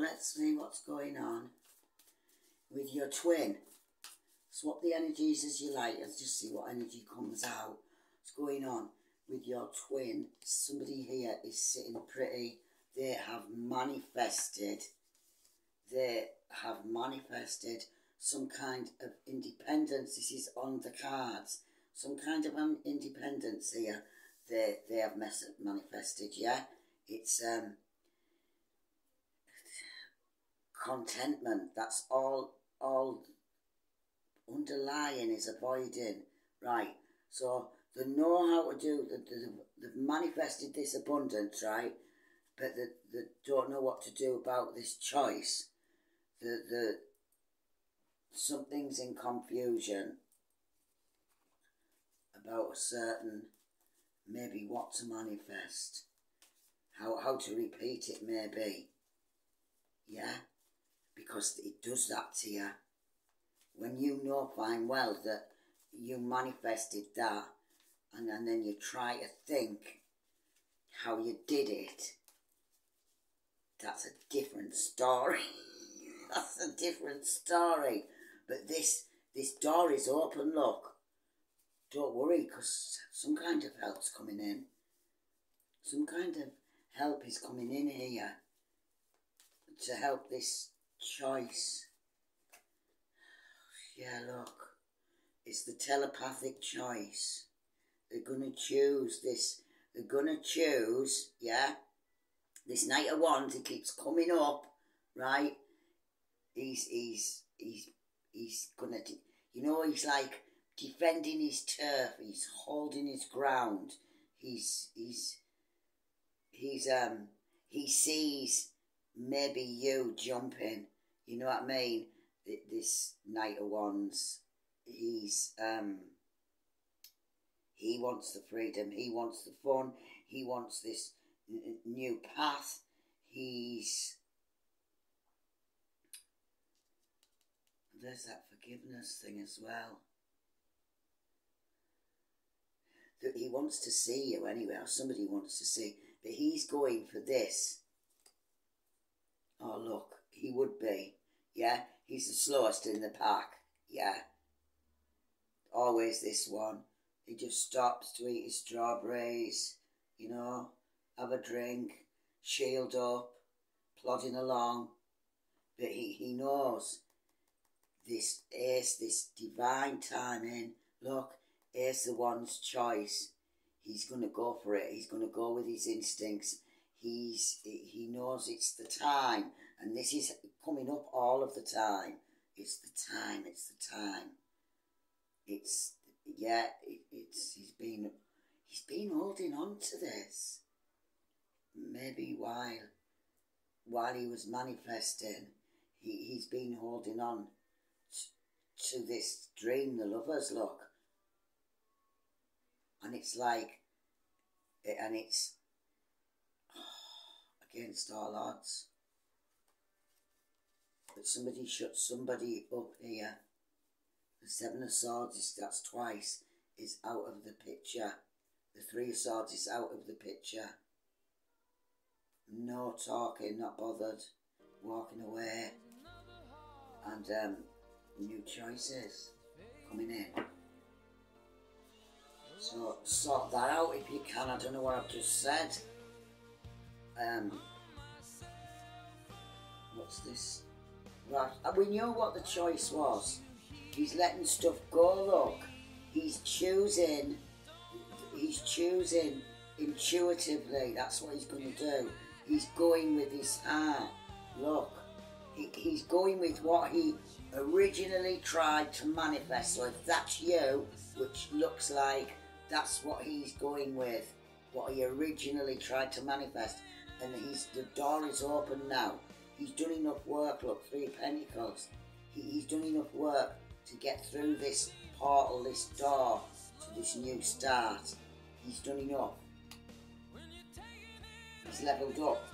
let's see what's going on with your twin. Swap the energies as you like. Let's just see what energy comes out. What's going on with your twin? Somebody here is sitting pretty. They have manifested. They have manifested some kind of independence. This is on the cards. Some kind of independence here. They they have manifested. Yeah, it's um contentment. That's all all underlying is avoiding. Right. So they know how to do. They've manifested this abundance, right? But they, they don't know what to do about this choice. The the something's in confusion about a certain maybe what to manifest, how how to repeat it maybe. Yeah? Because it does that to you. When you know fine well that you manifested that and, and then you try to think how you did it, that's a different story. that's a different story. But this this door is open, look. Don't worry, because some kind of help's coming in. Some kind of help is coming in here to help this choice. Yeah, look. It's the telepathic choice. They're going to choose this. They're going to choose, yeah? This Knight of Wands, he keeps coming up, right? He's, he's, he's he's gonna, you know, he's like defending his turf. He's holding his ground. He's he's he's um he sees maybe you jumping. You know what I mean? This Knight of Wands. He's um. He wants the freedom. He wants the fun. He wants this new path. He's there's that forgiveness thing as well. That he wants to see you anyway, or somebody wants to see, but he's going for this. Oh, look, he would be. Yeah, he's the slowest in the pack. Yeah. Always this one. He just stops to eat his strawberries, you know, have a drink, shield up, plodding along. But he, he knows this ace, this divine timing. Look, here's the one's choice. He's going to go for it. He's going to go with his instincts. He's he knows it's the time, and this is coming up all of the time. It's the time. It's the time. It's yeah. It, it's he's been he's been holding on to this. Maybe while while he was manifesting, he he's been holding on to this dream the lovers look. And it's like, and it's against all odds. But somebody shuts somebody up here. The Seven of Swords, that's twice, is out of the picture. The Three of Swords is out of the picture. No talking, not bothered. Walking away. And um, new choices coming in. So sort that out if you can. I don't know what I've just said. Um, what's this? Right, we knew what the choice was. He's letting stuff go. Look, he's choosing. He's choosing intuitively. That's what he's going to do. He's going with his heart. Look, he, he's going with what he originally tried to manifest. So if that's you, which looks like that's what he's going with, what he originally tried to manifest, and he's the door is open now. He's done enough work. Look, three pentacles. He, he's done enough work to get through this portal, this door to this new start. He's done enough. He's leveled up.